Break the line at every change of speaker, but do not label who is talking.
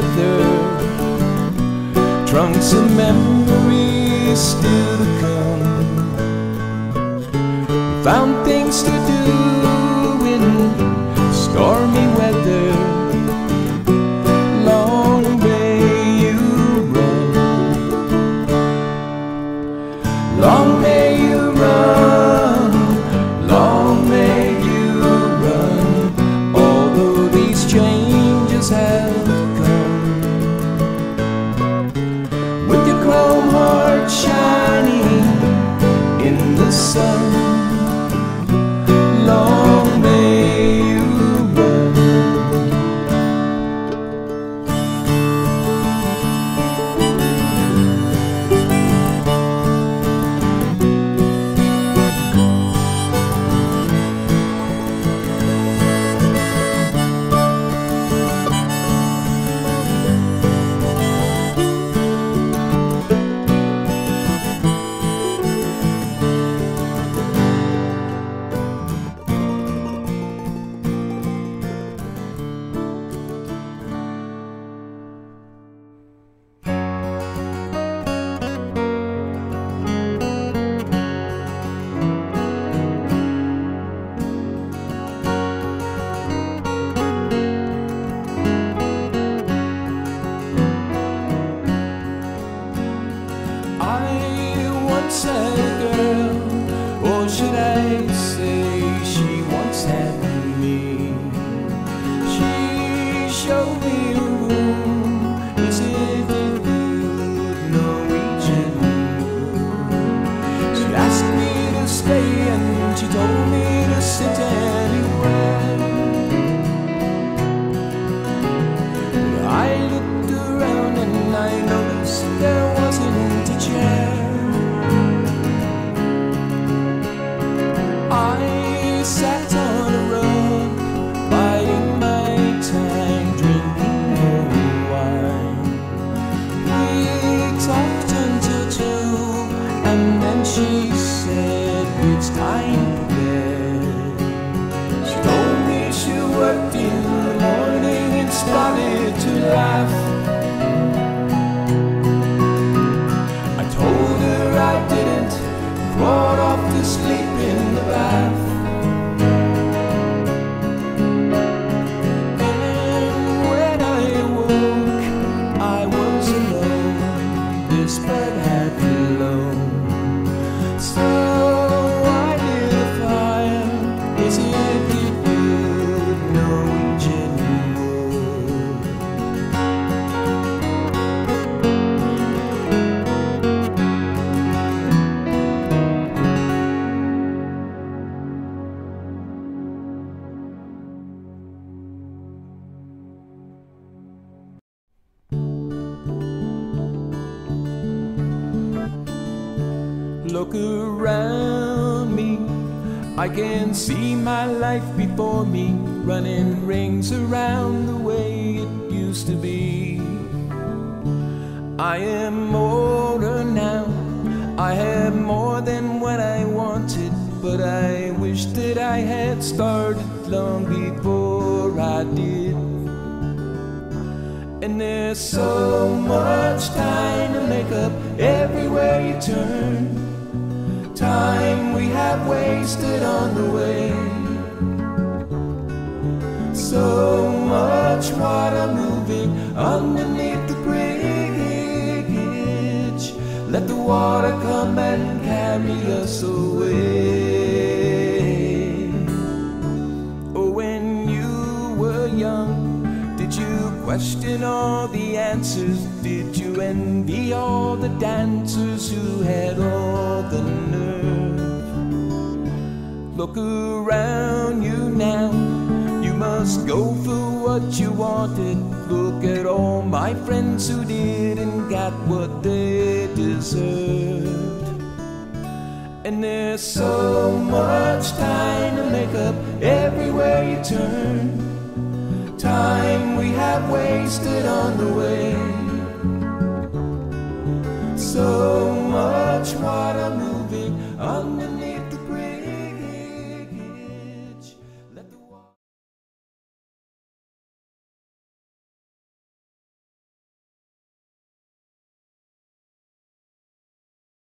together. Trunks of memories still to come. We found things to do in stormy weather. Shining in the sun. Started to laugh. Look around me. I can see my life before me, running rings around the way it used to be. I am older now. I have more than what I wanted, but I wish that I had started long before I did. And there's so much time to make up everywhere you turn. Time we have wasted on the way. So much water moving underneath the bridge. Let the water come and carry us away. Did you question all the answers? Did you envy all the dancers who had all the nerve? Look around you now. You must go for what you wanted. Look at all my friends who didn't get what they deserved. And there's so much time to make up everywhere you turn time we have wasted on the way. So much water.